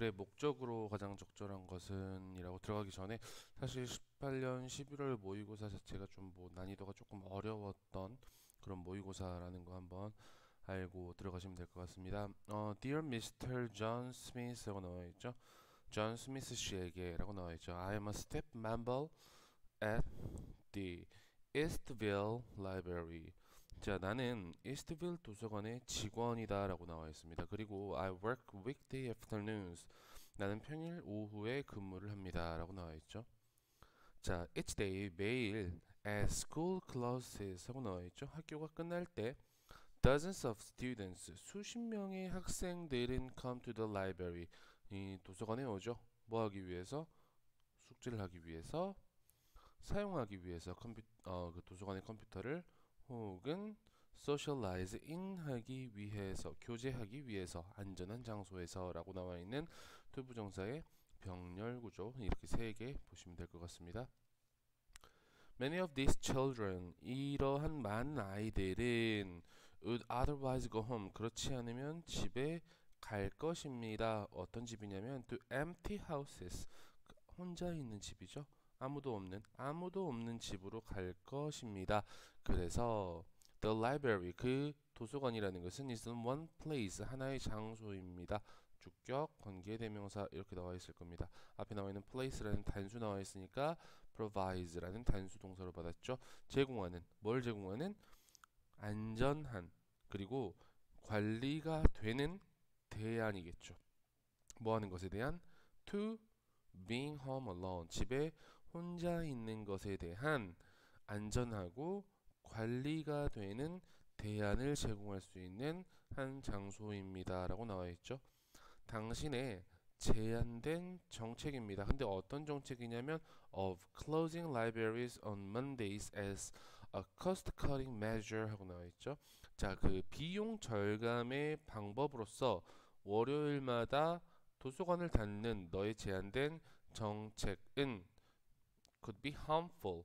글의 목적으로 가장 적절한 것은 이라고 들어가기 전에 사실 18년 11월 모의고사 자체가 좀 뭐 난이도가 조금 어려웠던 그런 모의고사라는 거 한번 알고 들어가시면 될 것 같습니다. 어, Dear Mr. John Smith라고 나와 있죠. 존 스미스 씨에게라고 나와 있죠. I am a staff member at the Eastville Library. 자, 나는 이스트빌 도서관의 직원이다 라고 나와 있습니다. 그리고 I work weekday afternoons. 나는 평일 오후에 근무를 합니다 라고 나와 있죠. 자, each day 매일 as school closes 하고 나와 있죠. 학교가 끝날 때 dozens of students 수십 명의 학생들은 come to the library 이 도서관에 오죠. 뭐 하기 위해서? 숙제를 하기 위해서 사용하기 위해서 컴퓨 어, 그 도서관의 컴퓨터를 혹은 socialize in 하기 위해서 교제하기 위해서 안전한 장소에서 라고 나와 있는 투부정사의 병렬 구조 이렇게 세 개 보시면 될 것 같습니다. Many of these children 이러한 많은 아이들은 would otherwise go home 그렇지 않으면 집에 갈 것입니다. 어떤 집이냐면 to empty houses 혼자 있는 집이죠. 아무도 없는 아무도 없는 집으로 갈 것입니다. 그래서 the library 그 도서관이라는 것은 is one place 하나의 장소입니다. 주격, 관계, 대명사 이렇게 나와 있을 겁니다. 앞에 나와 있는 place라는 단수 나와 있으니까 provides라는 단수 동사로 받았죠. 제공하는 뭘 제공하는 안전한 그리고 관리가 되는 대안이겠죠. 뭐 하는 것에 대한 to being home alone 집에 혼자 있는 것에 대한 안전하고 관리가 되는 대안을 제공할 수 있는 한 장소입니다. 라고 나와 있죠. 당신의 제한된 정책입니다. 근데 어떤 정책이냐면 of closing libraries on Mondays as a cost-cutting measure 하고 나와 있죠. 자, 그 비용 절감의 방법으로서 월요일마다 도서관을 닫는 너의 제한된 정책은 could be harmful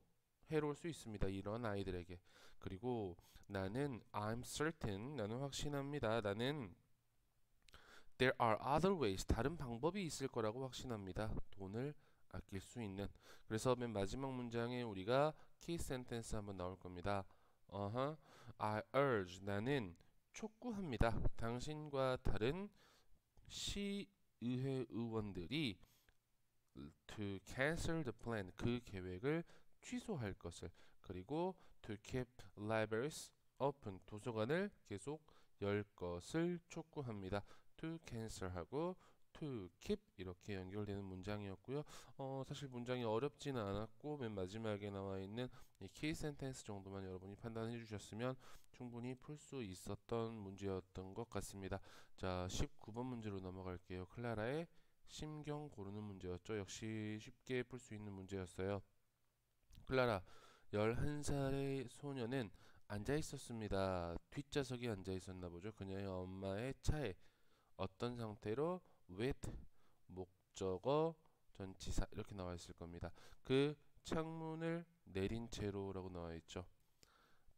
해로울 수 있습니다. 이런 아이들에게. 그리고 나는 I'm certain 나는 확신합니다. 나는 there are other ways 다른 방법이 있을 거라고 확신합니다. 돈을 아낄 수 있는. 그래서 맨 마지막 문장에 우리가 key sentence 한번 나올 겁니다. uh-huh. I urge 나는 촉구합니다. 당신과 다른 시의회 의원들이 to cancel the plan 그 계획을 취소할 것을 그리고 to keep libraries open 도서관을 계속 열 것을 촉구합니다. to cancel하고 to keep 이렇게 연결되는 문장이었고요. 어, 사실 문장이 어렵지는 않았고 맨 마지막에 나와 있는 이 key sentence 정도만 여러분이 판단해 주셨으면 충분히 풀 수 있었던 문제였던 것 같습니다. 자, 19번 문제로 넘어갈게요. 클라라의 심경 고르는 문제였죠. 역시 쉽게 풀 수 있는 문제였어요. 클라라, 11살의 소녀는 앉아 있었습니다. 뒷좌석에 앉아 있었나 보죠. 그녀의 엄마의 차에 어떤 상태로 with 목적어 전치사 이렇게 나와 있을 겁니다. 그 창문을 내린 채로라고 나와 있죠.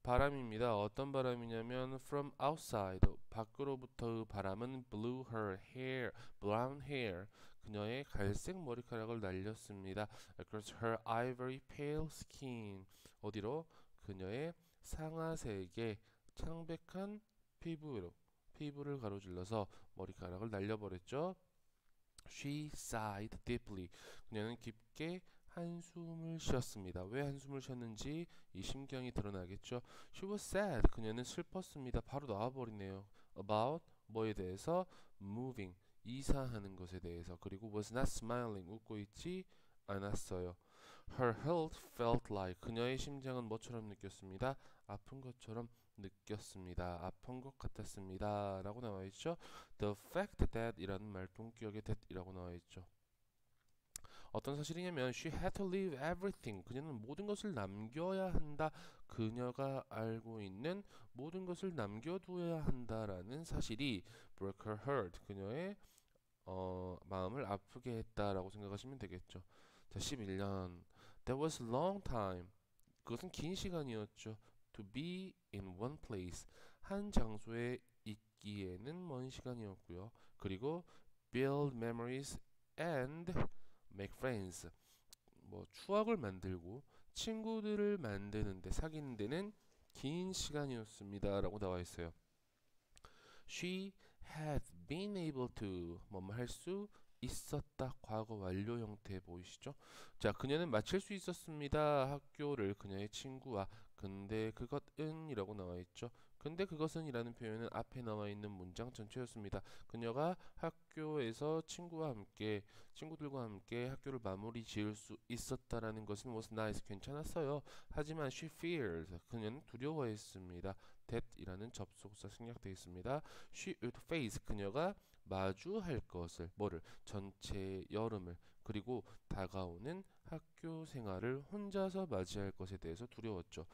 바람입니다. 어떤 바람이냐면 from outside 밖으로부터의 바람은 blew her hair, brown hair 그녀의 갈색 머리카락을 날렸습니다. across her ivory pale skin 어디로 그녀의 상아색의 창백한 피부로 피부를 가로질러서 머리카락을 날려버렸죠. She sighed deeply. 그녀는 깊게 한숨을 쉬었습니다. 왜 한숨을 쉬었는지 이 심경이 드러나겠죠. She was sad. 그녀는 슬펐습니다. 바로 나와버리네요. About 뭐에 대해서 moving 이사하는 것에 대해서 그리고 was not smiling 웃고 있지 않았어요. Her heart felt like 그녀의 심장은 뭐처럼 느꼈습니다. 아픈 것처럼 느꼈습니다. 아픈 것 같았습니다. 라고 나와 있죠. The fact that 이라는 말동기역의 that 이라고 나와 있죠. 어떤 사실이냐면 she had to leave everything. 그녀는 모든 것을 남겨야 한다. 그녀가 알고 있는 모든 것을 남겨두어야 한다라는 사실이 broke her heart. 그녀의 어, 마음을 아프게 했다라고 생각하시면 되겠죠. 자, 11년. That was a long time. 그것은 긴 시간이었죠. To be in one place. 한 장소에 있기에는 먼 시간이었고요. 그리고 build memories and make friends. 뭐 추억을 만들고 친구들을 만드는데 사귀는 데는 긴 시간이었습니다 라고 나와 있어요. She had been able to 뭐뭐 할 수 있었다 과거 완료 형태 보이시죠? 자, 그녀는 마칠 수 있었습니다. 학교를 그녀의 친구와 근데 그것은 이라고 나와 있죠. 근데 그것은 이라는 표현은 앞에 나와 있는 문장 전체였습니다. 그녀가 학교에서 친구와 함께 친구들과 함께 학교를 마무리 지을 수 있었다라는 것은 was nice 괜찮았어요. 하지만 she fears 그녀는 두려워했습니다. that 이라는 접속사 생략되어 있습니다. she would face 그녀가 마주할 것을 뭐를 전체 여름을 그리고 다가오는 학교 생활을 혼자서 맞이할 것에 대해서 두려웠죠.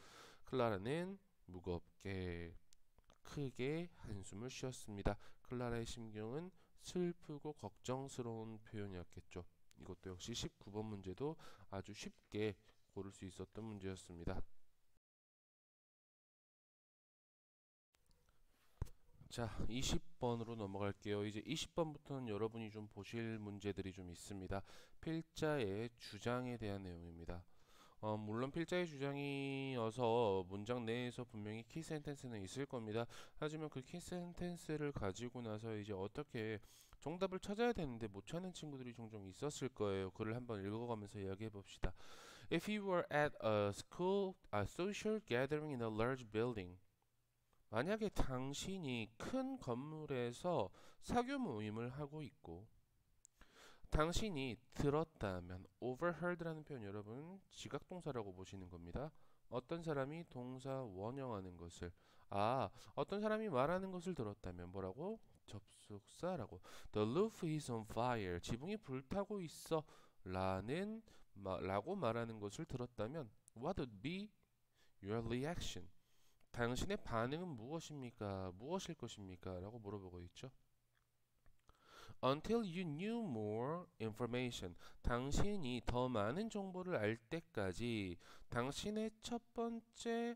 클라라는 무겁게 크게 한숨을 쉬었습니다. 클라라의 심경은 슬프고 걱정스러운 표현이었겠죠. 이것도 역시 19번 문제도 아주 쉽게 고를 수 있었던 문제였습니다. 자, 20번으로 넘어갈게요. 이제 20번부터는 여러분이 좀 보실 문제들이 좀 있습니다. 필자의 주장에 대한 내용입니다. 어, 물론 필자의 주장이어서 문장 내에서 분명히 키 센텐스는 있을 겁니다. 하지만 그 키 센텐스를 가지고 나서 이제 어떻게 정답을 찾아야 되는데 못 찾는 친구들이 종종 있었을 거예요. 그를 한번 읽어가면서 이야기해 봅시다. If you were at a school, a social gathering in a large building, 만약에 당신이 큰 건물에서 사교 모임을 하고 있고 당신이 들었다면 overheard라는 표현 여러분 지각 동사라고 보시는 겁니다. 어떤 사람이 동사 원형하는 것을 아 어떤 사람이 말하는 것을 들었다면 뭐라고 접속사라고 The roof is on fire 지붕이 불타고 있어 라는 마, 라고 말하는 것을 들었다면 What would be your reaction? 당신의 반응은 무엇입니까? 무엇일 것입니까? 라고 물어보고 있죠. Until you knew more information. 당신이 더 많은 정보를 알 때까지 당신의 첫 번째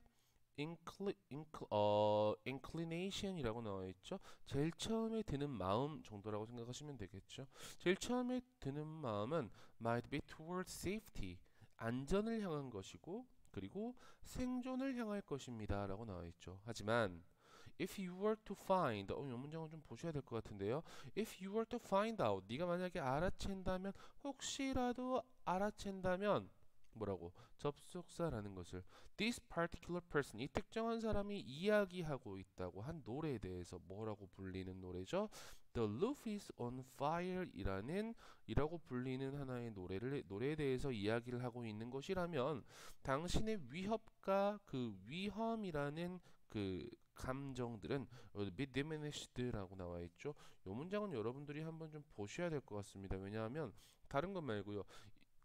incli, incl, 어, inclination이라고 나와 있죠. 제일 처음에 드는 마음 정도라고 생각하시면 되겠죠. 제일 처음에 드는 마음은 might be towards safety. 안전을 향한 것이고 그리고 생존을 향할 것입니다. 라고 나와 있죠. 하지만 if you were to find 어, 이 문장은 좀 보셔야 될 것 같은데요. if you were to find out 네가 만약에 알아챈다면 혹시라도 알아챈다면 뭐라고 접속사라는 것을 this particular person 이 특정한 사람이 이야기하고 있다고 한 노래에 대해서 뭐라고 불리는 노래죠? The roof is on fire 이라는 이라고 불리는 하나의 노래를 노래에 대해서 이야기를 하고 있는 것이라면 당신의 위협과 그 위험이라는 그 감정들은 be diminished라고 나와 있죠. 이 문장은 여러분들이 한번 좀 보셔야 될 것 같습니다. 왜냐하면 다른 것 말고요.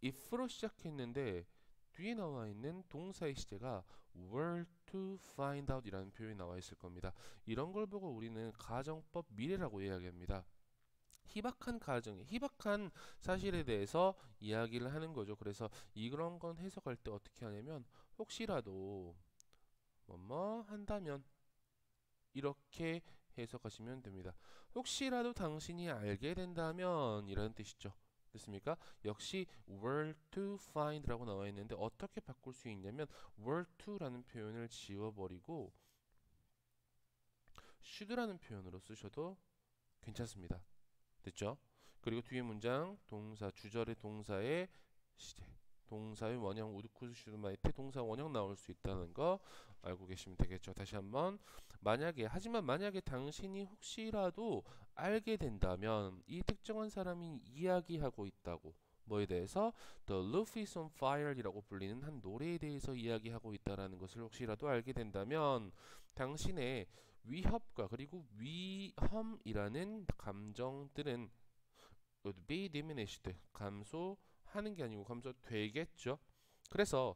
if로 시작했는데 뒤에 나와 있는 동사의 시제가 were to find out 이라는 표현이 나와 있을 겁니다. 이런 걸 보고 우리는 가정법 미래라고 이야기합니다. 희박한 가정에 희박한 사실에 대해서 이야기를 하는 거죠. 그래서 이런 건 해석할 때 어떻게 하냐면 혹시라도 뭐뭐 한다면 이렇게 해석하시면 됩니다. 혹시라도 당신이 알게 된다면 이라는 뜻이죠. 됐습니까? 역시 were to find라고 나와 있는데 어떻게 바꿀 수 있냐면 were to라는 표현을 지워버리고 should라는 표현으로 쓰셔도 괜찮습니다. 됐죠? 그리고 뒤에 문장 동사 주절의 동사의 시제 동사의 원형 would could should might 동사 원형 나올 수 있다는 거 알고 계시면 되겠죠. 다시 한번 만약에 하지만 만약에 당신이 혹시라도 알게 된다면 이 특정한 사람이 이야기하고 있다고 뭐에 대해서 The Roof is on Fire이라고 불리는 한 노래에 대해서 이야기하고 있다라는 것을 혹시라도 알게 된다면 당신의 위협과 그리고 위험이라는 감정들은 would be diminished 감소 하는 게 아니고 감소되겠죠. 그래서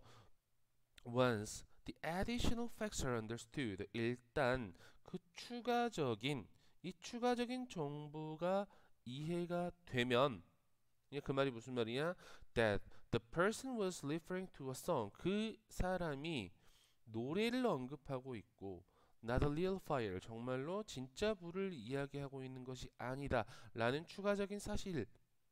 once the additional facts are understood 일단 그 추가적인 이 추가적인 정보가 이해가 되면 그 말이 무슨 말이야? That the person was referring to a song 그 사람이 노래를 언급하고 있고 not a real fire. 정말로 진짜 불을 이야기하고 있는 것이 아니다. 라는 추가적인 사실,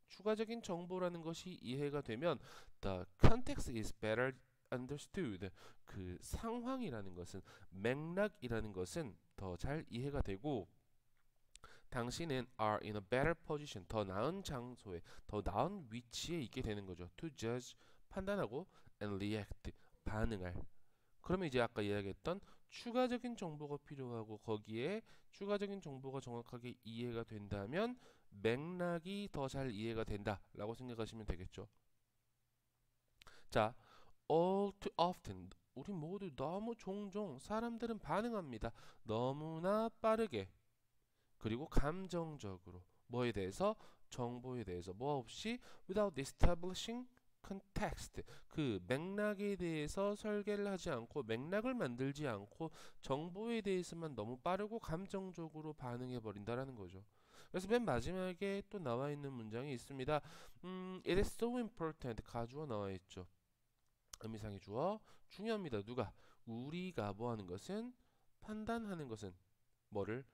추가적인 정보라는 것이 이해가 되면 the context is better understood. 그 상황이라는 것은 맥락이라는 것은 더 잘 이해가 되고 당신은 are in a better position 더 나은 장소에 더 나은 위치에 있게 되는 거죠. to judge 판단하고 and react 반응할. 그러면 이제 아까 이야기했던 추가적인 정보가 필요하고 거기에 추가적인 정보가 정확하게 이해가 된다면 맥락이 더 잘 이해가 된다라고 생각하시면 되겠죠. 자, all too often 우리 모두 너무 종종 사람들은 반응합니다. 너무나 빠르게 그리고 감정적으로 뭐에 대해서 정보에 대해서 뭐 없이 without establishing context 그 맥락에 대해서 설계를 하지 않고 맥락을 만들지 않고 정보에 대해서만 너무 빠르고 감정적으로 반응해 버린다라는 거죠. 그래서 맨 마지막에 또 나와 있는 문장이 있습니다. 음, it is so important 가주어 나와 있죠. 의미상의 주어 중요합니다. 누가 우리가 뭐 하는 것은 판단하는 것은 뭐를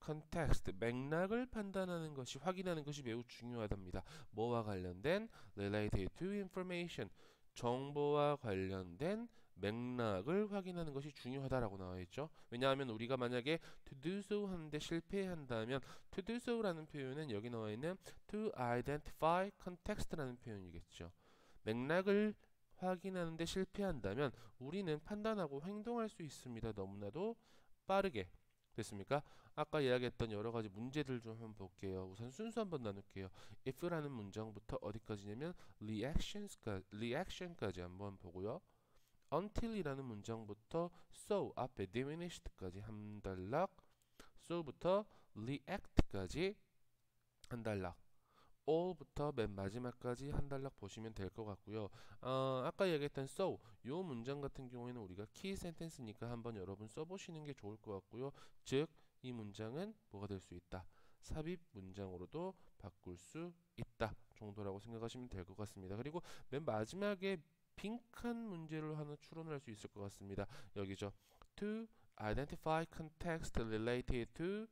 context 맥락을 판단하는 것이 확인하는 것이 매우 중요하답니다. 뭐와 관련된 related to information 정보와 관련된 맥락을 확인하는 것이 중요하다라고 나와 있죠. 왜냐하면 우리가 만약에 to do so 하는데 실패한다면 to do so라는 표현은 여기 나와 있는 to identify context라는 표현이겠죠. 맥락을 확인하는데 실패한다면 우리는 판단하고 행동할 수 있습니다. 너무나도 빠르게 됐습니까? 아까 이야기했던 여러 가지 문제들 좀 한번 볼게요. 우선 순서 한번 나눌게요. if라는 문장부터 어디까지냐면 reactions까지, reaction까지 한번 보고요. Until이라는 문장부터 so 앞에 diminished까지 한 단락, so부터 react까지 한 단락. all부터 맨 마지막까지 한 단락 보시면 될 것 같고요. 어, 아까 얘기했던 so 요 문장 같은 경우에는 우리가 키 센텐스니까 한번 여러분 써보시는 게 좋을 것 같고요. 즉 이 문장은 뭐가 될 수 있다. 삽입 문장으로도 바꿀 수 있다 정도라고 생각하시면 될 것 같습니다. 그리고 맨 마지막에 빈칸 문제를 하나 추론할 수 있을 것 같습니다. 여기죠. To identify context related to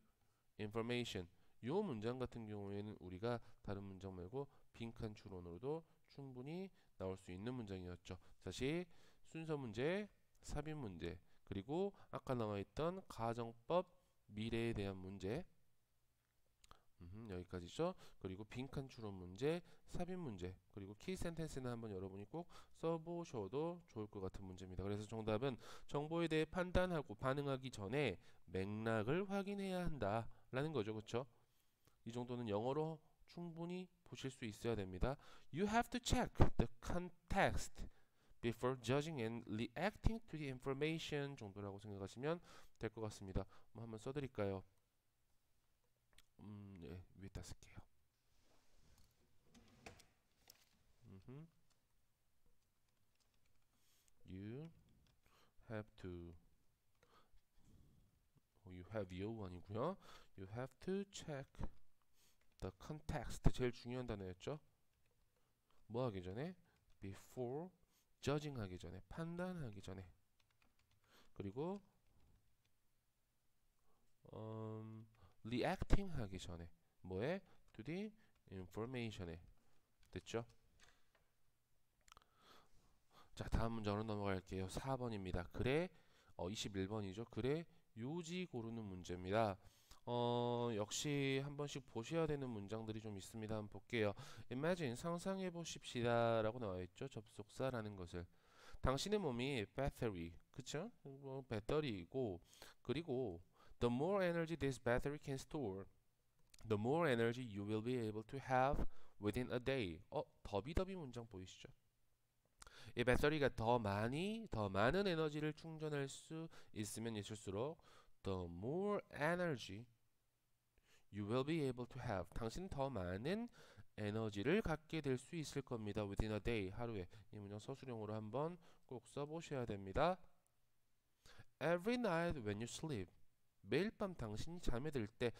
information. 요 문장 같은 경우에는 우리가 다른 문장 말고 빈칸 추론으로도 충분히 나올 수 있는 문장이었죠. 다시 순서 문제, 삽입 문제, 그리고 아까 나와 있던 가정법 미래에 대한 문제 음흠, 여기까지죠. 그리고 빈칸 추론 문제, 삽입 문제, 그리고 키 센텐스는 한번 여러분이 꼭 써보셔도 좋을 것 같은 문제입니다. 그래서 정답은 정보에 대해 판단하고 반응하기 전에 맥락을 확인해야 한다라는 거죠. 그렇죠? 이 정도는 영어로 충분히 보실 수 있어야 됩니다. You have to check the context before judging and reacting to the information 정도라고 생각하시면 될 것 같습니다. 뭐 한번 써드릴까요? 음, 네, 위에다 쓸게요. 음흠. You have to you have you 아니고요. You have to check the context 제일 중요한 단어였죠. 뭐 하기 전에 before judging 하기 전에 판단하기 전에 그리고 음, reacting 하기 전에 뭐에 to the information에 됐죠? 자 다음 문장으로 넘어갈게요. 4번입니다. 그래 어, 21번이죠. 그래 요지 고르는 문제입니다. 어, 역시 한 번씩 보셔야 되는 문장들이 좀 있습니다. 한번 볼게요. Imagine 상상해 보십시다 라고 나와 있죠. 접속사라는 것을. 당신의 몸이 battery, 그쵸? 뭐 배터리이고 그리고 the more energy this battery can store, the more energy you will be able to have within a day. 어, 더비더비 문장 보이시죠? 이 배터리가 더 많이, 더 많은 에너지를 충전할 수 있으면 있을수록 the more energy you will be able to have. 당신은 더 많은 에너지를 갖게 될 수 있을 겁니다. within a day. 하루에. 이 문장 서술형으로 한번 꼭 써보셔야 됩니다. Every night when you sleep. 매일 밤 당신이 잠에 들 때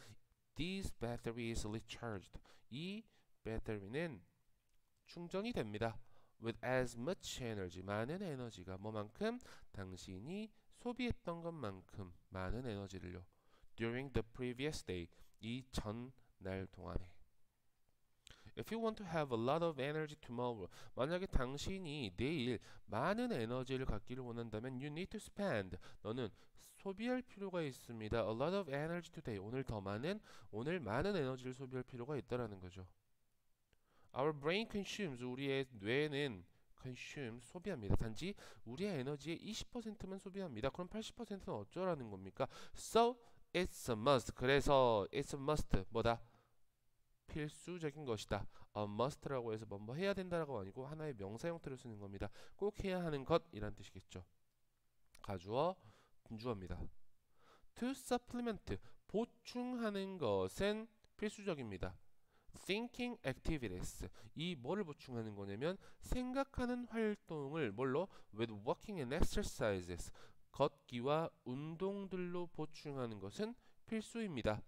this battery is recharged. 이 배터리는 충전이 됩니다. with as much energy. 많은 에너지가 뭐만큼 당신이 소비했던 것만큼 많은 에너지를요. during the previous day 이 전날 동안에 If you want to have a lot of energy tomorrow 만약에 당신이 내일 많은 에너지를 갖기를 원한다면 you need to spend 너는 소비할 필요가 있습니다. A lot of energy today 오늘 더 많은 오늘 많은 에너지를 소비할 필요가 있다라는 거죠. Our brain consumes 우리의 뇌는 consume 소비합니다. 단지 우리의 에너지의 20%만 소비합니다. 그럼 80%는 어쩌라는 겁니까? So it's a must. 그래서 it's a must. 뭐다? 필수적인 것이다. a must라고 해서 뭐, 뭐 해야 된다라고 아니고 하나의 명사 형태로 쓰는 겁니다. 꼭 해야 하는 것이란 뜻이겠죠. 가주어, 분주어입니다. to supplement 보충하는 것은 필수적입니다. thinking activities 이 뭐를 보충하는 거냐면 생각하는 활동을 뭘로 with walking and exercises 걷기와 운동들로 보충하는 것은 필수입니다.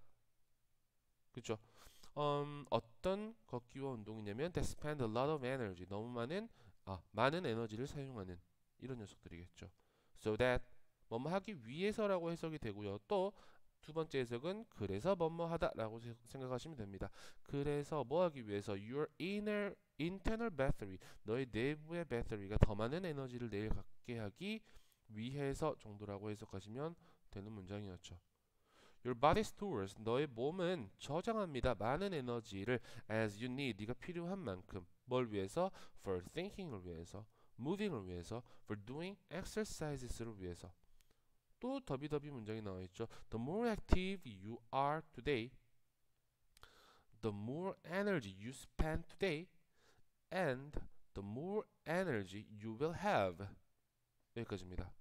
그렇죠? 음, 어떤 걷기와 운동이냐면 that spend a lot of energy 너무 많은 아, 많은 에너지를 사용하는 이런 녀석들이겠죠. So that 뭐뭐 하기 위해서라고 해석이 되고요. 또 두 번째 해석은 그래서 뭐뭐 하다라고 생각하시면 됩니다. 그래서 뭐 하기 위해서 your inner internal battery 너의 내부의 배터리가 더 많은 에너지를 내일 갖게 하기 위해서 정도라고 해석하시면 되는 문장이었죠. Your body stores 너의 몸은 저장합니다. 많은 에너지를 as you need 네가 필요한 만큼 뭘 위해서 for thinking을 위해서 moving을 위해서 for doing exercises를 위해서 또 더비더비 문장이 나와 있죠. The more active you are today, the more energy you spend today, and the more energy you will have. 여기까지입니다.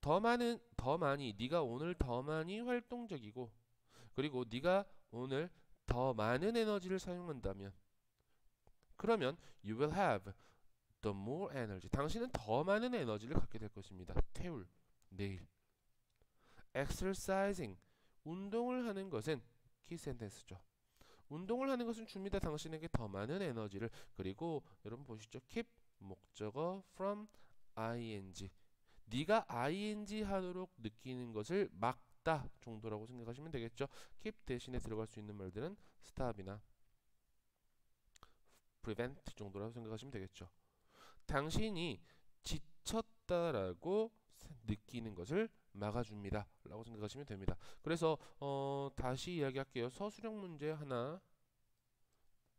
더 많은 더 많이 네가 오늘 더 많이 활동적이고 그리고 네가 오늘 더 많은 에너지를 사용한다면 그러면 you will have the more energy. 당신은 더 많은 에너지를 갖게 될 것입니다. 태울 내일. exercising 운동을 하는 것은 키 센텐스죠. 운동을 하는 것은 줍니다. 당신에게 더 많은 에너지를 그리고 여러분 보시죠. keep 목적어 from ing 네가 ing 하도록 느끼는 것을 막다 정도라고 생각하시면 되겠죠. keep 대신에 들어갈 수 있는 말들은 stop이나 prevent 정도라고 생각하시면 되겠죠. 당신이 지쳤다라고 느끼는 것을 막아줍니다. 라고 생각하시면 됩니다. 그래서 어, 다시 이야기할게요. 서술형 문제 하나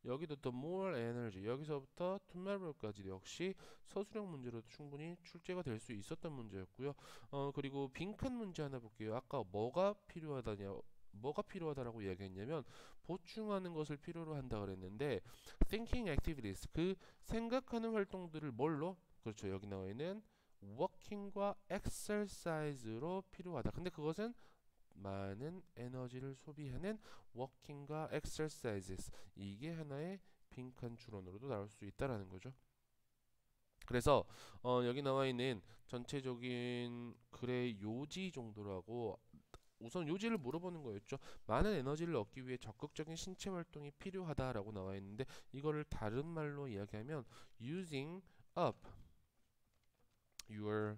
여기도 the more energy 여기서부터 tomorrow까지 역시 서술형 문제로도 충분히 출제가 될 수 있었던 문제였고요. 어 그리고 빈칸 문제 하나 볼게요. 아까 뭐가 필요하다냐 뭐가 필요하다라고 이야기했냐면 보충하는 것을 필요로 한다 그랬는데 thinking activities 그 생각하는 활동들을 뭘로 그렇죠 여기 나와 있는 working과 exercise로 필요하다. 근데 그것은 많은 에너지를 소비하는 working과 exercises 이게 하나의 빈칸 추론으로도 나올 수 있다라는 거죠. 그래서 어, 여기 나와 있는 전체적인 글의 요지 정도라고 우선 요지를 물어보는 거였죠. 많은 에너지를 얻기 위해 적극적인 신체 활동이 필요하다라고 나와 있는데 이거를 다른 말로 이야기하면 using up your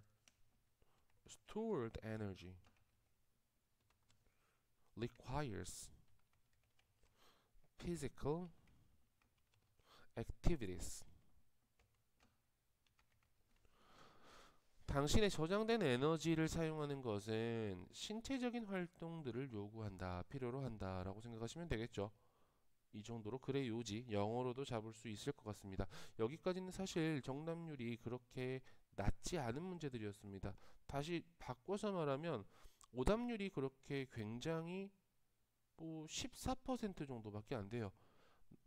stored energy requires physical activities. 당신의 저장된 에너지를 사용하는 것은 신체적인 활동들을 요구한다, 필요로 한다 라고 생각하시면 되겠죠. 이 정도로 글의 요지 영어로도 잡을 수 있을 것 같습니다. 여기까지는 사실 정답률이 그렇게 낮지 않은 문제들이었습니다. 다시 바꿔서 말하면 오답률이 그렇게 굉장히 뭐 14% 정도밖에 안 돼요.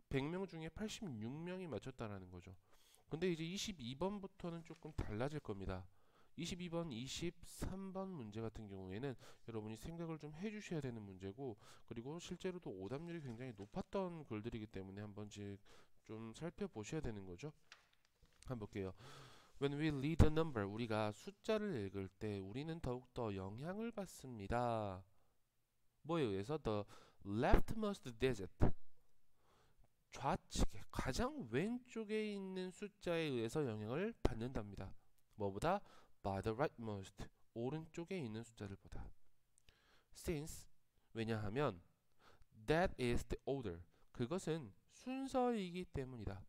100명 중에 86명이 맞췄다라는 거죠. 근데 이제 22번부터는 조금 달라질 겁니다. 22번, 23번 문제 같은 경우에는 여러분이 생각을 좀 해주셔야 되는 문제고 그리고 실제로도 오답률이 굉장히 높았던 글들이기 때문에 한번씩 좀 살펴보셔야 되는 거죠. 한번 볼게요. When we read a number, 우리가 숫자를 읽을 때 우리는 더욱더 영향을 받습니다. 뭐에 의해서? The leftmost digit. 좌측에 가장 왼쪽에 있는 숫자에 의해서 영향을 받는답니다. 뭐보다? By the rightmost. 오른쪽에 있는 숫자를 보다. Since 왜냐하면 that is the order. 그것은 순서이기 때문이다.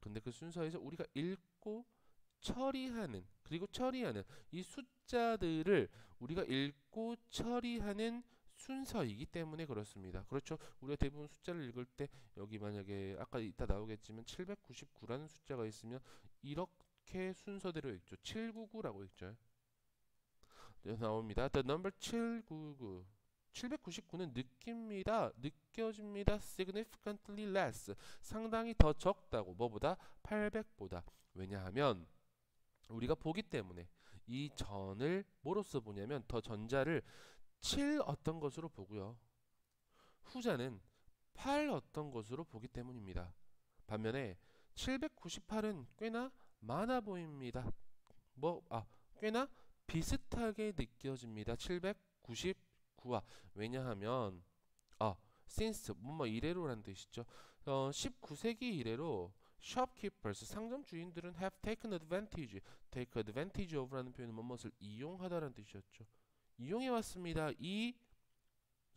근데 그 순서에서 우리가 읽고 처리하는 그리고 처리하는 이 숫자들을 우리가 읽고 처리하는 순서이기 때문에 그렇습니다. 그렇죠. 우리가 대부분 숫자를 읽을 때 여기 만약에 아까 이따 나오겠지만 799라는 숫자가 있으면 이렇게 순서대로 읽죠. 799라고 읽죠. 네, 나옵니다. The number 799 799는 느낍니다. 느껴집니다. significantly less. 상당히 더 적다고. 뭐보다? 800보다. 왜냐하면 우리가 보기 때문에 이 전을 뭐로써 보냐면 더 전자를 7 어떤 것으로 보고요. 후자는 8 어떤 것으로 보기 때문입니다. 반면에 798은 꽤나 많아 보입니다. 뭐, 아, 꽤나 비슷하게 느껴집니다. 799와. 왜냐하면, 아, since, 뭐 뭐 이래로라는 뜻이죠. 어, 19세기 이래로 shopkeepers, 상점 주인들은 have taken advantage, take advantage of라는 표현은 무엇을 이용하다라는 뜻이었죠. 이용해 왔습니다. 이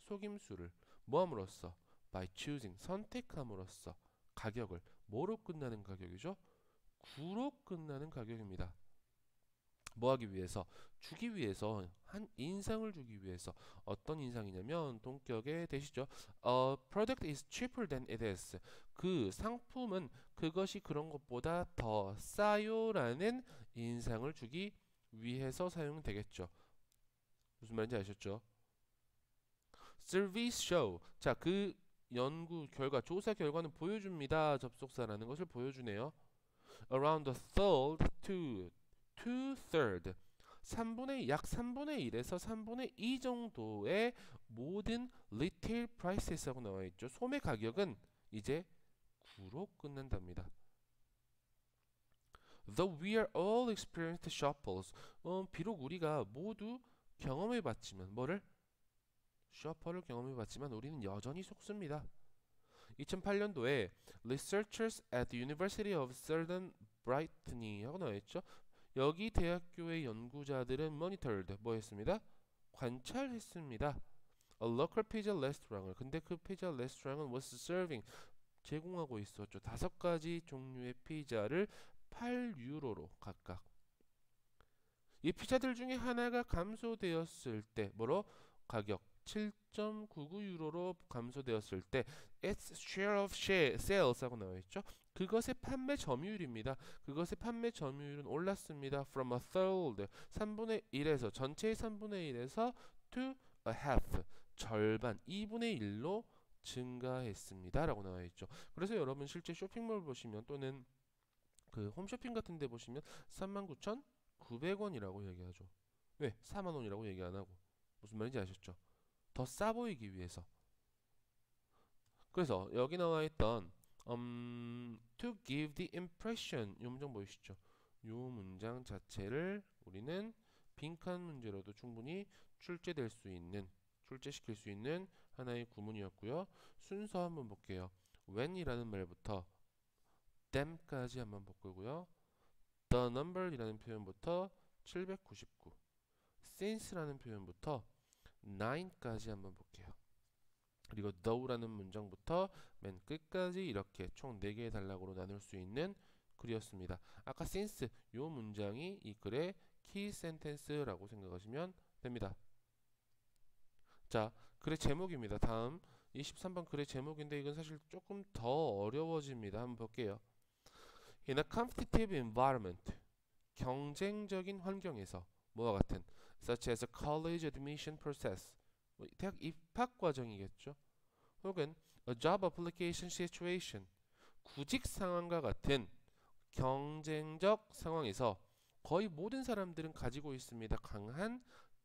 속임수를 뭐함으로써 by choosing 선택함으로써 가격을 뭐로 끝나는 가격이죠? 구로 끝나는 가격입니다. 뭐 하기 위해서? 주기 위해서 한 인상을 주기 위해서 어떤 인상이냐면 동격에 되시죠. A product is cheaper than it is. 그 상품은 그것이 그런 것보다 더 싸요라는 인상을 주기 위해서 사용되겠죠. 무슨 말인지 아셨죠? Service show. 자, 그 연구 결과, 조사 결과는 보여줍니다. 접속사라는 것을 보여주네요. Around a third to two third. 3분의 약 3분의 1에서 3분의 2 정도의 모든 retail prices라고 나와 있죠. 소매 가격은 이제 9로 끝난답니다. Though we are all experienced shoppers. 어, 비록 우리가 모두 경험해 봤지만 뭐를? 쇼퍼를 경험해 봤지만 우리는 여전히 속습니다. 2008년도에 Researchers at the University of Southern Brittany 하고 나와있죠. 여기 대학교의 연구자들은 monitored 뭐 했습니다? 관찰했습니다. A local pizza restaurant을 근데 그 피자 레스토랑은 was serving 제공하고 있었죠. 다섯 가지 종류의 피자를 8유로로 각각 이 피자들 중에 하나가 감소되었을 때 뭐로 가격 7.99유로로 감소되었을 때 its share of sales 하고 나와 있죠. 그것의 판매 점유율입니다. 그것의 판매 점유율은 올랐습니다. from a third 3분의 1에서 전체의 3분의 1에서 to a half 절반 2분의 1로 증가했습니다. 라고 나와 있죠. 그래서 여러분 실제 쇼핑몰 보시면 또는 그 홈쇼핑 같은 데 보시면 39,900원이라고 얘기하죠. 왜? 4만 원이라고 얘기 안 하고. 무슨 말인지 아셨죠? 더 싸 보이기 위해서. 그래서 여기 나와 있던 um, to give the impression 이 문장 보이시죠? 이 문장 자체를 우리는 빈칸 문제로도 충분히 출제될 수 있는 출제시킬 수 있는 하나의 구문이었고요. 순서 한번 볼게요. when이라는 말부터 them까지 한번 바꾸고요. the number이라는 표현부터 799 since라는 표현부터 9까지 한번 볼게요. 그리고 though라는 문장부터 맨 끝까지 이렇게 총 4개의 단락으로 나눌 수 있는 글이었습니다. 아까 since 요 문장이 이 글의 키 센텐스라고 생각하시면 됩니다. 자, 글의 제목입니다. 다음 23번 글의 제목인데 이건 사실 조금 더 어려워집니다. 한번 볼게요. In a competitive environment, 경쟁적인 환경에서 뭐와 같은 such as a college admission process, 뭐 대학 입학 과정이겠죠. 혹은 a job application situation, 구직 상황과 같은 경쟁적 상황에서 거의 모든 사람들은 가지고 있습니다. 강한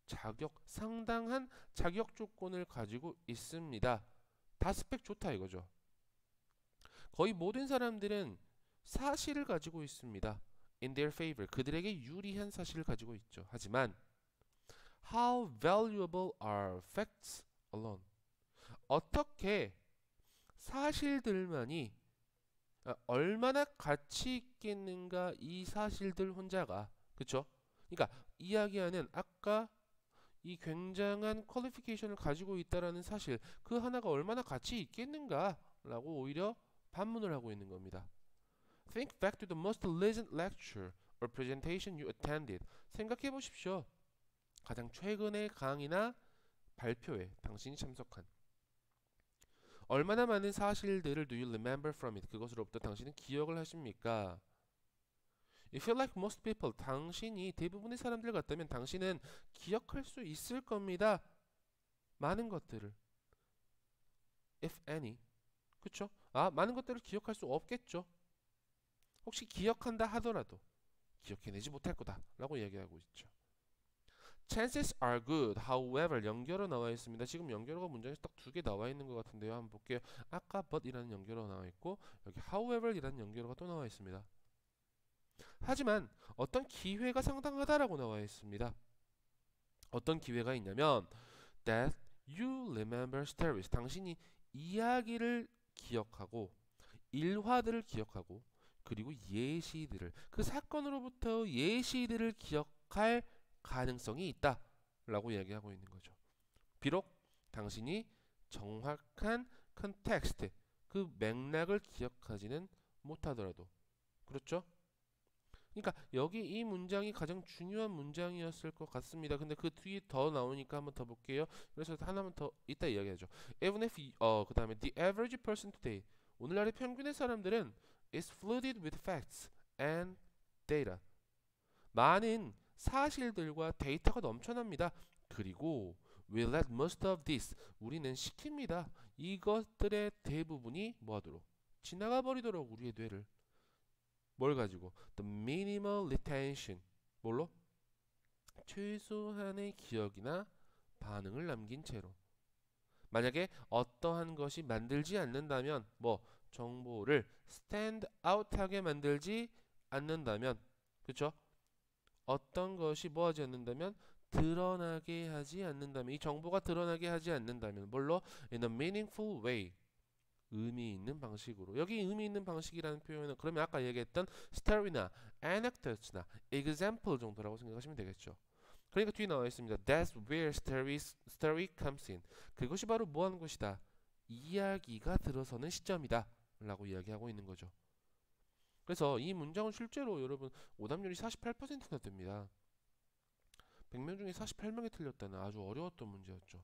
자격, 상당한 자격 조건을 가지고 있습니다. 다 스펙 좋다 이거죠. 거의 모든 사람들은 사실을 가지고 있습니다. In their favor. 그들에게 유리한 사실을 가지고 있죠. 하지만 How valuable are facts alone? 어떻게 사실들만이 얼마나 가치 있겠는가 이 사실들 혼자가 그쵸? 그러니까 이야기하는 아까 이 굉장한 퀄리피케이션을 가지고 있다라는 사실 그 하나가 얼마나 가치 있겠는가 라고 오히려 반문을 하고 있는 겁니다. Think back to the most recent lecture or presentation you attended. 생각해 보십시오. 가장 최근의 강의나 발표에 당신이 참석한 얼마나 많은 사실들을 do you remember from it? 그것으로부터 당신은 기억을 하십니까? You feel like most people, 당신이 대부분의 사람들 같다면 당신은 기억할 수 있을 겁니다. 많은 것들을. If any. 그쵸? 아, 많은 것들을 기억할 수 없겠죠. 혹시 기억한다 하더라도 기억해내지 못할 거다 라고 얘기하고 있죠. Chances are good. However, 연결어 나와 있습니다. 지금 연결어가 문장에서 딱 두 개 나와 있는 것 같은데요. 한번 볼게요. 아까 but이라는 연결어가 나와 있고 여기 however이라는 연결어가 또 나와 있습니다. 하지만 어떤 기회가 상당하다라고 나와 있습니다. 어떤 기회가 있냐면 that you remember stories. 당신이 이야기를 기억하고 일화들을 기억하고 그리고 예시들을 그 사건으로부터 예시들을 기억할 가능성이 있다 라고 이야기하고 있는 거죠. 비록 당신이 정확한 context 그 맥락을 기억하지는 못하더라도 그렇죠? 그러니까 여기 이 문장이 가장 중요한 문장이었을 것 같습니다. 근데 그 뒤에 더 나오니까 한번 더 볼게요. 그래서 하나만 더 이따 이야기하죠. Even if 어 그다음에 the average person today 오늘날의 평균의 사람들은 is flooded with facts and data. 많은 사실들과 데이터가 넘쳐납니다. 그리고 we let most of this 우리는 시킵니다. 이것들의 대부분이 뭐하도록? 지나가 버리도록 우리의 뇌를. 뭘 가지고? The minimal retention. 뭘로? 최소한의 기억이나 반응을 남긴 채로. 만약에 어떠한 것이 만들지 않는다면 뭐? 정보를 stand out하게 만들지 않는다면. 그쵸 어떤 것이 뭐하지 않는다면 드러나게 하지 않는다면 이 정보가 드러나게 하지 않는다면 뭘로 in a meaningful way 의미 있는 방식으로 여기 의미 있는 방식이라는 표현은 그러면 아까 얘기했던 story나 anecdotes나 example 정도라고 생각하시면 되겠죠. 그러니까 뒤에 나와 있습니다. That's where story, story comes in. 그것이 바로 뭐 하는 것이다. 이야기가 들어서는 시점이다. 라고 이야기하고 있는 거죠. 그래서 이 문장은 실제로 여러분 오답률이 48%나 됩니다. 100명 중에 48명이 틀렸다는 아주 어려웠던 문제였죠.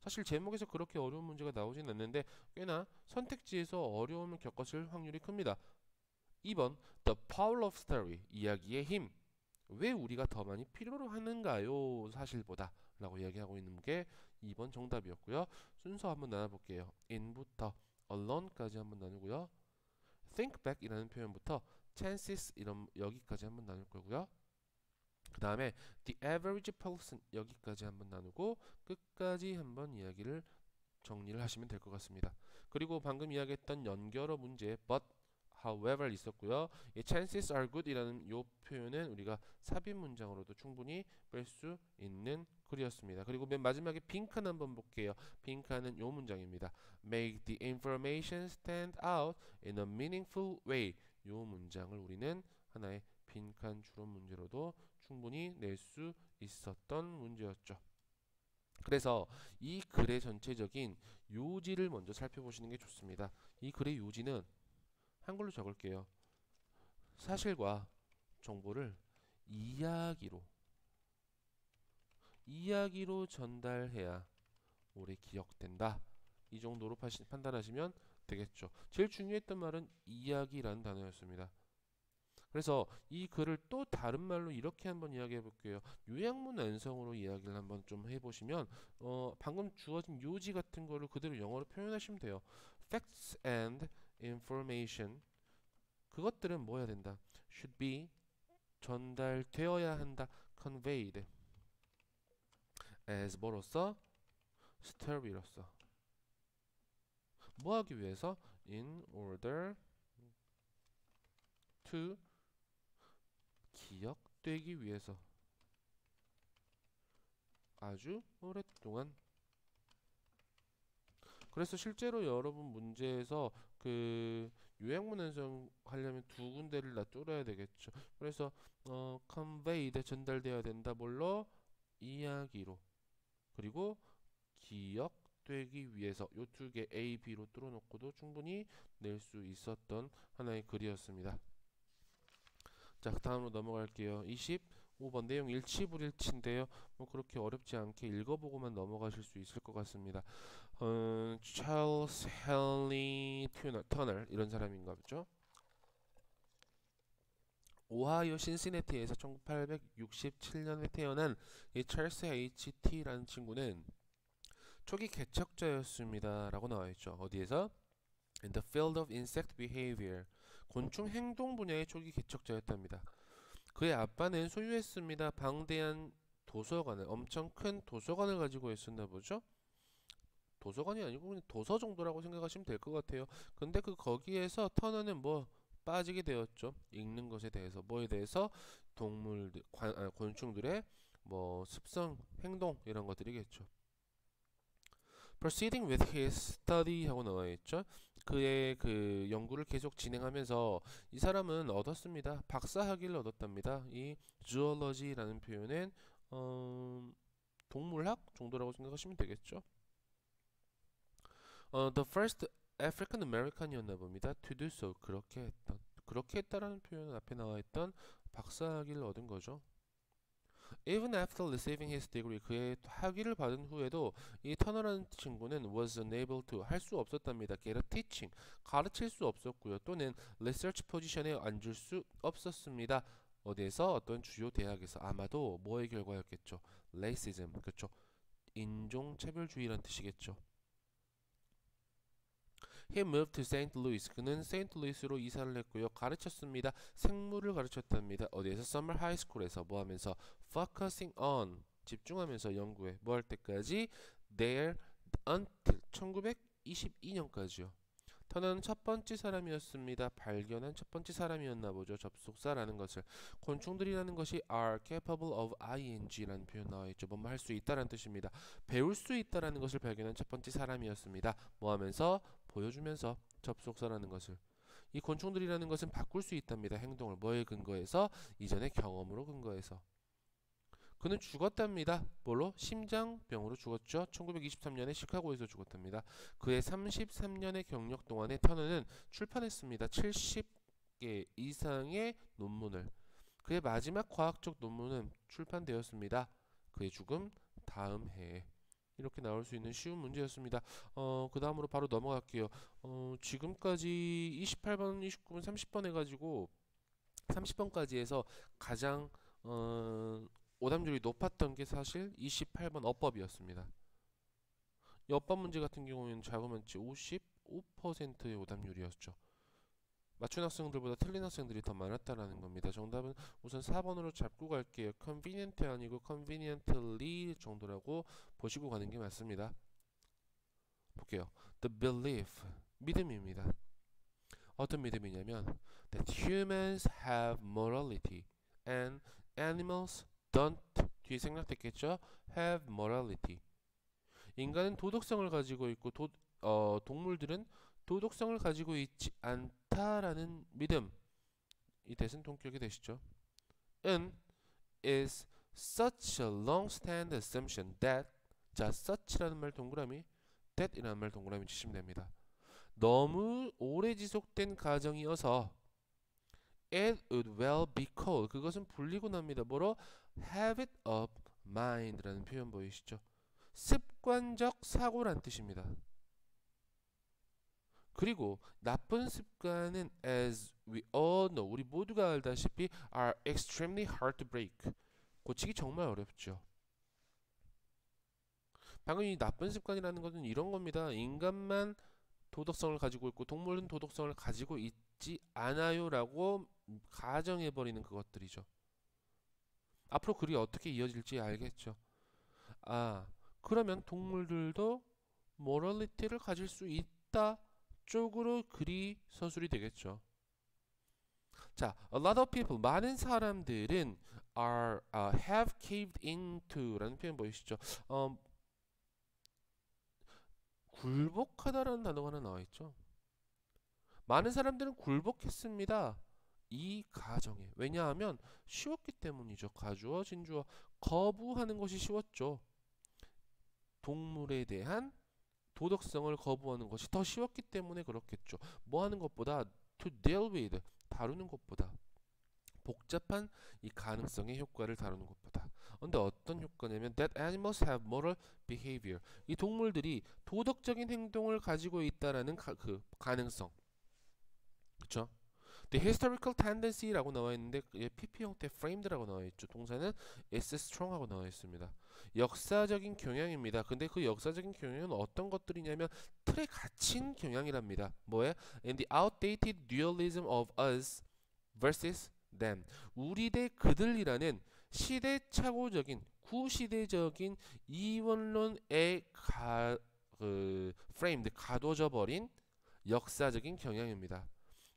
사실 제목에서 그렇게 어려운 문제가 나오진 않는데 꽤나 선택지에서 어려움을 겪었을 확률이 큽니다. 2번 The Power of Story 이야기의 힘. 왜 우리가 더 많이 필요로 하는가요? 사실보다 라고 이야기하고 있는 게 2번 정답이었고요. 순서 한번 나눠볼게요. in부터 alone까지 한번 나누고요. Think back 이라는 표현부터 chances 이런 여기까지 한번 나눌 거고요. 그 다음에 the average person 여기까지 한번 나누고 끝까지 한번 이야기를 정리를 하시면 될 것 같습니다. 그리고 방금 이야기했던 연결어 문제 but however 있었고요. 이 chances are good 이라는 요 표현은 우리가 삽입 문장으로도 충분히 뺄 수 있는 글이었습니다. 그리고 맨 마지막에 빈칸 한번 볼게요. 빈칸은 요 문장입니다. make the information stand out in a meaningful way 요 문장을 우리는 하나의 빈칸 주론 문제로도 충분히 낼 수 있었던 문제였죠. 그래서 이 글의 전체적인 요지를 먼저 살펴보시는 게 좋습니다. 이 글의 요지는 한글로 적을게요. 사실과 정보를 이야기로 이야기로 전달해야 오래 기억된다. 이 정도로 판단하시면 되겠죠. 제일 중요했던 말은 이야기라는 단어였습니다. 그래서 이 글을 또 다른 말로 이렇게 한번 이야기해 볼게요. 요약문 완성으로 이야기를 한번 좀 해보시면 어, 방금 주어진 요지 같은 거를 그대로 영어로 표현하시면 돼요. Facts and information 그것들은 뭐 해야 된다? should be 전달되어야 한다. conveyed as 뭐로서 story로서 뭐 하기 위해서? in order to 기억되기 위해서. 아주 오랫동안. 그래서 실제로 여러분 문제에서 그 요약문 해석하려면 두 군데를 다 뚫어야 되겠죠. 그래서 어, conveyed 전달돼야 된다. 뭘로? 이야기로. 그리고 기억되기 위해서 요 두 개 A, B로 뚫어놓고도 충분히 낼 수 있었던 하나의 글이었습니다. 자, 다음으로 넘어갈게요. 25번 내용 일치불일치인데요. 뭐 그렇게 어렵지 않게 읽어보고만 넘어가실 수 있을 것 같습니다. 어, 찰스 헨리 터널 이런 사람인가 보죠. 오하이오 신시내티에서 1867년에 태어난 이 찰스 H.T라는 친구는 초기 개척자였습니다. 라고 나와 있죠. 어디에서? In the field of insect behavior. 곤충 행동 분야의 초기 개척자였답니다. 그의 아빠는 소유했습니다. 방대한 도서관을 엄청 큰 도서관을 가지고 있었나 보죠. 도서관이 아니고 그냥 도서 정도라고 생각하시면 될 것 같아요. 근데 그 거기에서 터너는 뭐 빠지게 되었죠. 읽는 것에 대해서 뭐에 대해서 동물들, 관, 아, 곤충들의 뭐 습성, 행동 이런 것들이겠죠. Proceeding with his study 하고 나와 있죠. 그의 그 연구를 계속 진행하면서 이 사람은 얻었습니다. 박사 학위를 얻었답니다. 이 zoology라는 표현은 어, 동물학 정도라고 생각하시면 되겠죠. 어, the first African American이었나 봅니다. To do so 그렇게 했던 그렇게 했다라는 표현은 앞에 나와 있던 박사 학위를 얻은 거죠. Even after receiving his degree, 그의 학위를 받은 후에도 이 터너라는 친구는 was unable to 할 수 없었답니다. get a teaching 가르칠 수 없었고요. 또는 research 포지션에 앉을 수 없었습니다. 어디에서 어떤 주요 대학에서 아마도 뭐의 결과였겠죠? racism 그렇죠? 인종 차별주의란 뜻이겠죠. He moved to St. Louis. 그는 세인트루이스로 이사를 했고요. 가르쳤습니다. 생물을 가르쳤답니다. 어디에서? Summer High School에서 뭐 하면서? Focusing on. 집중하면서 연구에 뭐할 때까지? There until 1922년까지요. 터너는 첫 번째 사람이었습니다. 발견한 첫 번째 사람이었나 보죠. 접속사라는 것을. 곤충들이라는 것이 are capable of ing라는 표현 나와 있죠. 뭐뭐 할수 있다라는 뜻입니다. 배울 수 있다라는 것을 발견한 첫 번째 사람이었습니다. 뭐 하면서 보여주면서 접속사라는 것을 이 곤충들이라는 것은 바꿀 수 있답니다. 행동을 뭐에 근거해서 이전의 경험으로 근거해서 그는 죽었답니다. 뭘로? 심장병으로 죽었죠. 1923년에 시카고에서 죽었답니다. 그의 33년의 경력 동안에 터너는 출판했습니다. 70개 이상의 논문을. 그의 마지막 과학적 논문은 출판되었습니다. 그의 죽음 다음 해에. 이렇게 나올 수 있는 쉬운 문제였습니다. 어, 그 다음으로 바로 넘어갈게요. 어, 지금까지 28번, 29번, 30번 해가지고 30번까지 해서 가장 어, 오답률이 높았던 게 사실 28번 어법이었습니다. 어법 문제 같은 경우에는 자그만치 55%의 오답률이었죠. 맞춘 학생들보다 틀린 학생들이 더 많았다라는 겁니다. 정답은 우선 4번으로 잡고 갈게요. convenient 아니고 conveniently 정도라고 보시고 가는 게 맞습니다. 볼게요. The belief, 믿음입니다. 어떤 믿음이냐면 that humans have morality and animals don't 뒤에 생략됐겠죠? have morality. 인간은 도덕성을 가지고 있고 도, 어, 동물들은 도덕성을 가지고 있지 않다라는 믿음 이 대신 동격이 되시죠. 은 is such a long-standing assumption that 자 such라는 말 동그라미 that이라는 말 동그라미 치시면 됩니다. 너무 오래 지속된 가정이어서 it would well be called 그것은 불리고 납니다. 뭐로 habit of mind라는 표현 보이시죠? 습관적 사고란 뜻입니다. 그리고 나쁜 습관은 as we all know 우리 모두가 알다시피 are extremely hard to break 고치기 정말 어렵죠. 방금 이 나쁜 습관이라는 것은 이런 겁니다. 인간만 도덕성을 가지고 있고 동물은 도덕성을 가지고 있지 않아요라고 가정해 버리는 그것들이죠. 앞으로 글이 어떻게 이어질지 알겠죠. 아, 그러면 동물들도 모럴리티를 가질 수 있다 쪽으로 글이 서술이 되겠죠. 자, a lot of people 많은 사람들은 are uh, have caved into라는 표현 보이시죠? 어, 굴복하다라는 단어가 하나 나와 있죠. 많은 사람들은 굴복했습니다. 이 가정에. 왜냐하면 쉬웠기 때문이죠. 가주어, 진주어. 거부하는 것이 쉬웠죠. 동물에 대한 도덕성을 거부하는 것이 더 쉬웠기 때문에 그렇겠죠. 뭐 하는 것보다 to deal with 다루는 것보다 복잡한 이 가능성의 효과를 다루는 것보다. 근데 어떤 효과냐면 that animals have moral behavior. 이 동물들이 도덕적인 행동을 가지고 있다라는 가, 그 가능성. 그렇죠? The historical tendency라고 나와 있는데 PP 형태 framed라고 나와 있죠. 동사는 s strong하고 나와 있습니다. 역사적인 경향입니다. 근데 그 역사적인 경향은 어떤 것들이냐면 틀에 갇힌 경향이랍니다. 뭐에? In the outdated dualism of us versus them. 우리 대 그들이라는 시대착오적인 구시대적인 이원론에 가, 그, framed, 가둬져 버린 역사적인 경향입니다.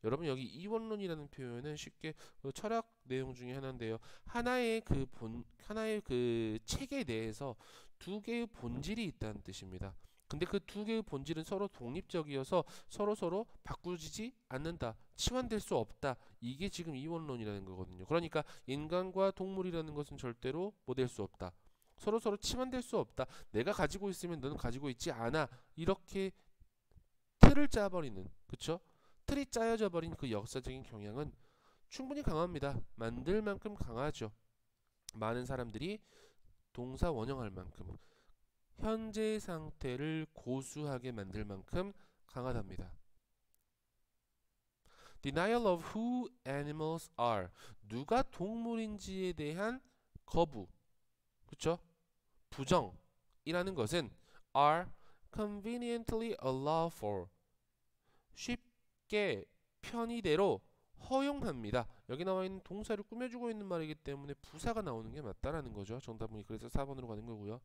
여러분 여기 이원론이라는 표현은 쉽게 그 철학 내용 중에 하나인데요. 하나의 그 본 하나의 그 책에 대해서 두 개의 본질이 있다는 뜻입니다. 근데 그 두 개의 본질은 서로 독립적이어서 서로 서로 바꾸지 않는다. 치환될 수 없다. 이게 지금 이원론이라는 거거든요. 그러니까 인간과 동물이라는 것은 절대로 뭐 될 수 없다. 서로 서로 치환될 수 없다. 내가 가지고 있으면 너는 가지고 있지 않아. 이렇게 틀을 짜버리는 그쵸? 틀이 짜여져 버린 그 역사적인 경향은 충분히 강합니다. 만들 만큼 강하죠. 많은 사람들이 동사 원형할 만큼 현재 상태를 고수하게 만들 만큼 강하답니다. Denial of who animals are. 누가 동물인지에 대한 거부. 그쵸? 부정이라는 것은 are conveniently allowed for. 쉽 게 편의대로 허용합니다. 여기 나와 있는 동사를 꾸며주고 있는 말이기 때문에 부사가 나오는 게 맞다라는 거죠. 정답은 그래서 4번으로 가는 거고요.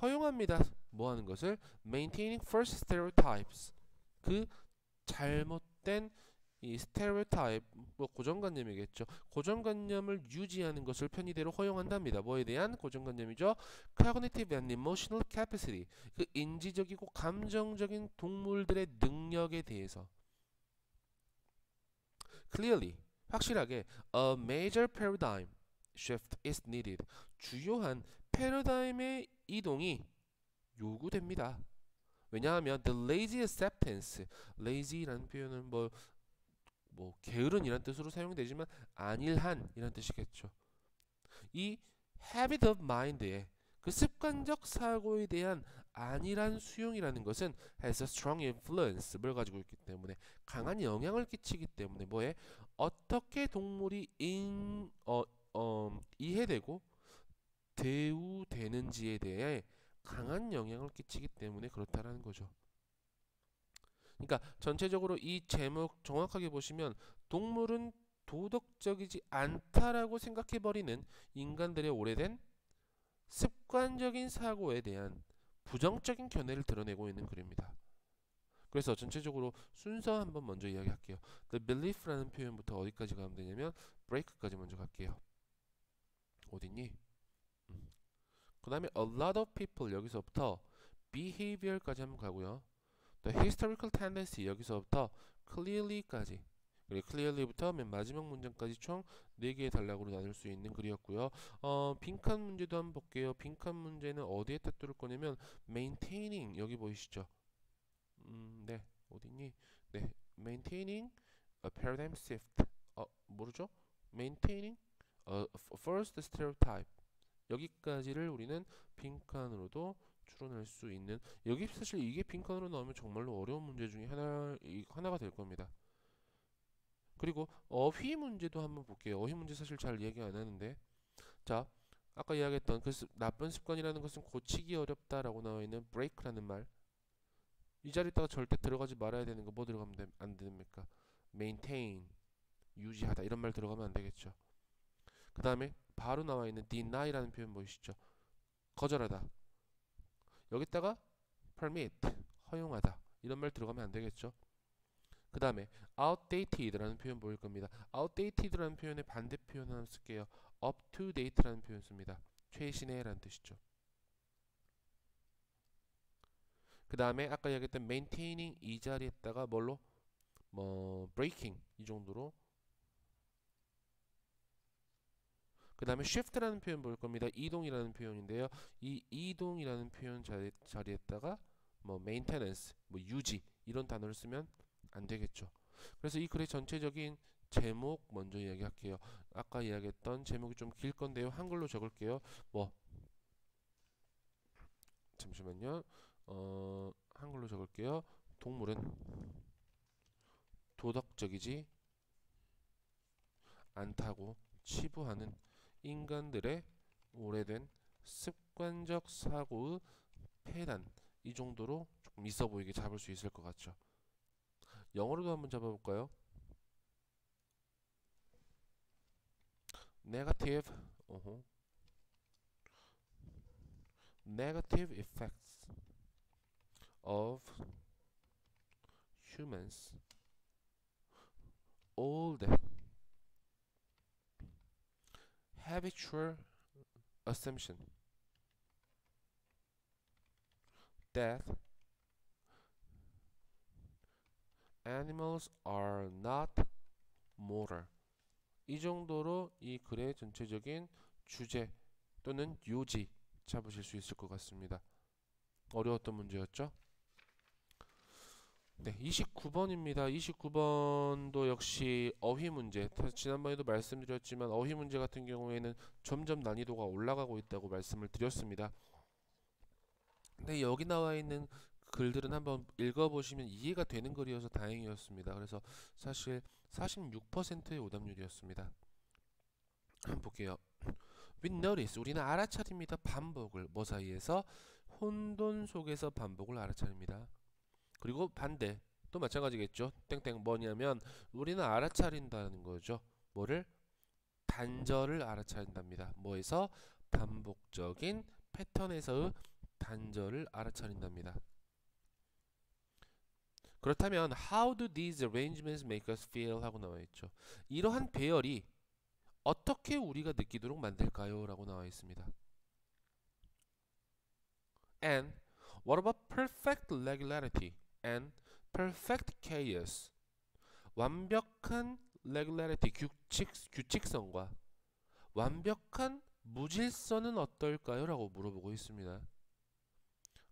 허용합니다. 뭐 하는 것을? Maintaining false stereotypes. 그 잘못된 이 stereotype, 뭐 고정관념이겠죠. 고정관념을 유지하는 것을 편의대로 허용한답니다. 뭐에 대한 고정관념이죠? Cognitive and emotional capacity. 그 인지적이고 감정적인 동물들의 능력에 대해서. Clearly, 확실하게, a major paradigm shift is needed. 주요한 패러다임의 이동이 요구됩니다. 왜냐하면 the lazy acceptance, lazy라는 표현은 뭐, 뭐 게으른이란 뜻으로 사용되지만 안일한이란 뜻이겠죠. 이 habit of mind의 그 습관적 사고에 대한 안일한 수용이라는 것은 has a strong influence 를 가지고 있기 때문에 강한 영향을 끼치기 때문에 뭐에 어떻게 동물이 인, 어, 어, 이해되고 대우되는지에 대해 강한 영향을 끼치기 때문에 그렇다라는 거죠. 그러니까 전체적으로 이 제목 정확하게 보시면 동물은 도덕적이지 않다라고 생각해 버리는 인간들의 오래된 습관적인 사고에 대한 부정적인 견해를 드러내고 있는 글입니다. 그래서 전체적으로 순서 한번 먼저 이야기할게요. The belief라는 표현부터 어디까지 가면 되냐면 break까지 먼저 갈게요. 어딨니? 음. 그 다음에 a lot of people 여기서부터 behavior까지 한번 가고요. The historical tendency 여기서부터 clearly까지 그리고 clearly부터 맨 마지막 문장까지 총 4개의 단락으로 나눌 수 있는 글이었고요. 어, 빈칸 문제도 한번 볼게요. 빈칸 문제는 어디에 따뚜를 거냐면 maintaining 여기 보이시죠? 음, 네. 어디니? 네. maintaining a paradigm shift. 어, 모르죠? maintaining a first stereotype. 여기까지를 우리는 빈칸으로도 추론할 수 있는 여기 사실 이게 빈칸으로 나오면 정말로 어려운 문제 중에 하나 하나가 될 겁니다. 그리고 어휘 문제도 한번 볼게요. 어휘 문제 사실 잘 얘기 안 하는데 자 아까 이야기했던 그 습, 나쁜 습관이라는 것은 고치기 어렵다라고 나와 있는 break라는 말. 이 자리에다가 절대 들어가지 말아야 되는 거 뭐 들어가면 되, 안 됩니까? maintain 유지하다 이런 말 들어가면 안 되겠죠. 그 다음에 바로 나와 있는 deny라는 표현 보이시죠? 거절하다. 여기다가 permit 허용하다 이런 말 들어가면 안 되겠죠. 그 다음에 outdated라는 표현 보일 겁니다. outdated라는 표현의 반대 표현 하나 쓸게요. up to date라는 표현 씁니다. 최신의라는 뜻이죠. 그 다음에 아까 얘기했던 maintaining 이 자리에다가 뭘로 뭐 breaking 이 정도로 그 다음에 shift라는 표현 볼 겁니다. 이동이라는 표현인데요. 이 이동이라는 표현 자리, 자리에다가 뭐 maintenance, 뭐 유지 이런 단어를 쓰면 안 되겠죠. 그래서 이 글의 전체적인 제목 먼저 이야기할게요. 아까 이야기했던 제목이 좀 길 건데요. 한글로 적을게요. 뭐 잠시만요. 어, 한글로 적을게요. 동물은 도덕적이지 않다고 치부하는 인간들의 오래된 습관적 사고의 폐단 이 정도로 조금 있어 보이게 잡을 수 있을 것 같죠. 영어로도 한번 잡아볼까요? negative uh-huh. negative effects of humans all the habitual assumption that animals are not moral 이 정도로 이 글의 전체적인 주제 또는 요지 잡으실 수 있을 것 같습니다. 어려웠던 문제였죠? 네, 29번입니다. 29번도 역시 어휘 문제. 지난번에도 말씀드렸지만 어휘 문제 같은 경우에는 점점 난이도가 올라가고 있다고 말씀을 드렸습니다. 근데 여기 나와 있는 글들은 한번 읽어보시면 이해가 되는 글이어서 다행이었습니다. 그래서 사실 46%의 오답률이었습니다. 한번 볼게요. We notice 우리는 알아차립니다. 반복을 뭐 사이에서 혼돈 속에서 반복을 알아차립니다. 그리고 반대 또 마찬가지겠죠. 땡땡 뭐냐면 우리는 알아차린다는 거죠. 뭐를 단절을 알아차린답니다. 뭐에서 반복적인 패턴에서의 단절을 알아차린답니다. 그렇다면 how do these arrangements make us feel 하고 나와 있죠. 이러한 배열이 어떻게 우리가 느끼도록 만들까요? 라고 나와 있습니다. And what about perfect regularity and perfect chaos? 완벽한 regularity 규칙 규칙성과 완벽한 무질서는 어떨까요? 라고 물어보고 있습니다.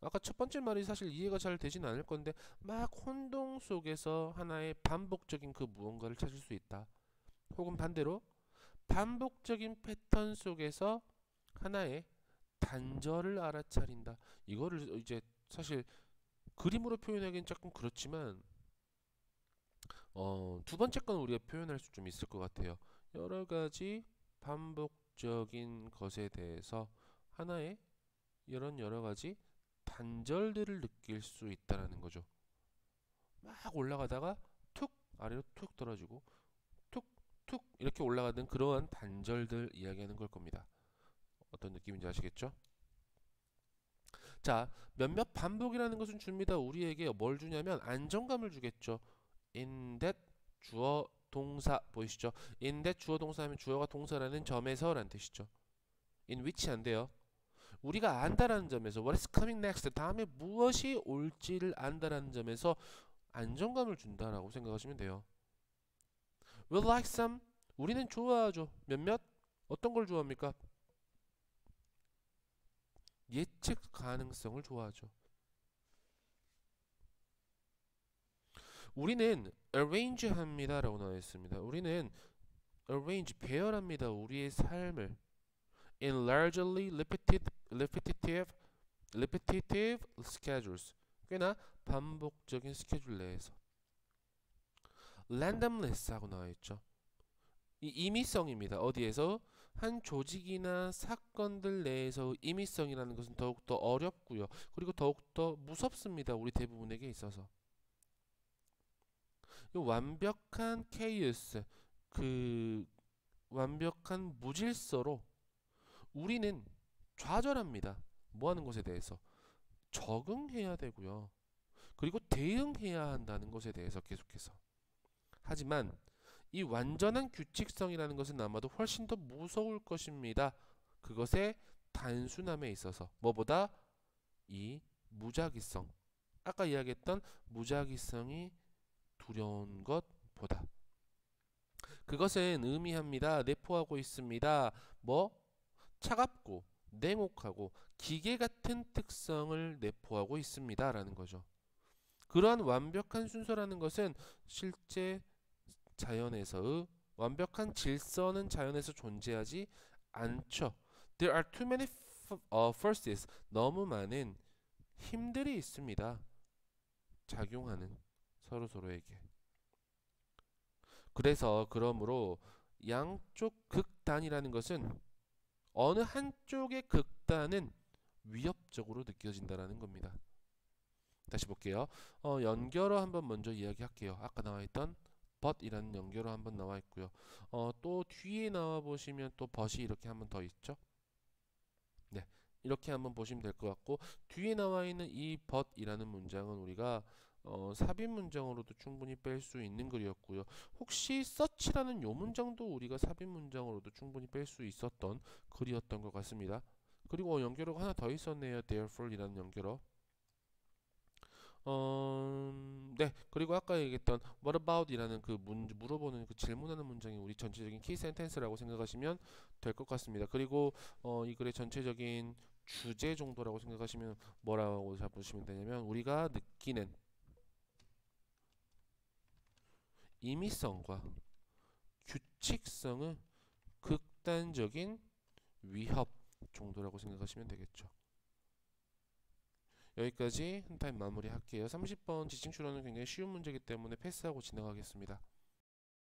아까 첫 번째 말이 사실 이해가 잘 되진 않을 건데 막 혼동 속에서 하나의 반복적인 그 무언가를 찾을 수 있다. 혹은 반대로 반복적인 패턴 속에서 하나의 단절을 알아차린다. 이거를 이제 사실 그림으로 표현하기는 조금 그렇지만 어, 두 번째 건 우리가 표현할 수 좀 있을 것 같아요. 여러 가지 반복적인 것에 대해서 하나의 이런 여러 가지 단절들을 느낄 수 있다라는 거죠. 막 올라가다가 툭 아래로 툭 떨어지고 툭 툭 이렇게 올라가는 그러한 단절들 이야기하는 걸 겁니다. 어떤 느낌인지 아시겠죠? 자, 몇몇 반복이라는 것은 줍니다. 우리에게 뭘 주냐면 안정감을 주겠죠. in that 주어 동사 보이시죠? in that 주어 동사 하면 주어가 동사라는 점에서 라는 뜻이죠. in which 안 돼요. 우리가 안다라는 점에서 what is coming next 다음에 무엇이 올지를 안다라는 점에서 안정감을 준다라고 생각하시면 돼요. We like some 우리는 좋아하죠. 몇몇 어떤 걸 좋아합니까? 예측 가능성을 좋아하죠. 우리는 arrange 합니다 라고 나와 있습니다. 우리는 arrange 배열합니다. 우리의 삶을 in largely repetitive, repetitive schedules. 꽤나 반복적인 스케줄 내에서. randomless 하고 나와 있죠. 이 임의성입니다. 어디에서? 한 조직이나 사건들 내에서 임의성이라는 것은 더욱더 어렵고요. 그리고 더욱더 무섭습니다. 우리 대부분에게 있어서. 완벽한 케이스, 그 완벽한 무질서로 우리는 좌절합니다. 뭐 하는 것에 대해서 적응해야 되고요. 그리고 대응해야 한다는 것에 대해서 계속해서. 하지만 이 완전한 규칙성이라는 것은 아마도 훨씬 더 무서울 것입니다. 그것의 단순함에 있어서 뭐보다 이 무작위성 아까 이야기했던 무작위성이 두려운 것보다 그것은 의미합니다. 내포하고 있습니다. 뭐 차갑고 냉혹하고 기계 같은 특성을 내포하고 있습니다. 라는 거죠. 그러한 완벽한 순서라는 것은 실제 자연에서의 완벽한 질서는 자연에서 존재하지 않죠. There are too many 어, forces. 너무 많은 힘들이 있습니다. 작용하는 서로 서로에게. 그래서 그러므로 양쪽 극단이라는 것은 어느 한쪽의 극단은 위협적으로 느껴진다라는 겁니다. 다시 볼게요. 어, 연결어 한번 먼저 이야기할게요. 아까 나와 있던 but이라는 연결어 한번 나와 있고요. 어, 또 뒤에 나와 보시면 또 but이 이렇게 한번 더 있죠. 네, 이렇게 한번 보시면 될 것 같고 뒤에 나와 있는 이 but이라는 문장은 우리가 어, 삽입 문장으로도 충분히 뺄 수 있는 글이었고요. 혹시 such라는 요 문장도 우리가 삽입 문장으로도 충분히 뺄 수 있었던 글이었던 것 같습니다. 그리고 어, 연결어가 하나 더 있었네요. therefore이라는 연결어. 어, 네. 그리고 아까 얘기했던 what about이라는 그 문, 물어보는 그 질문하는 문장이 우리 전체적인 키 센텐스라고 생각하시면 될 것 같습니다. 그리고 어, 이 글의 전체적인 주제 정도라고 생각하시면 뭐라고 잡으시면 되냐면 우리가 느끼는 임의성과 규칙성의 극단적인 위협 정도라고 생각하시면 되겠죠. 여기까지 한 타임 마무리 할게요. 30번 지칭 추론은 굉장히 쉬운 문제이기 때문에 패스하고 진행하겠습니다.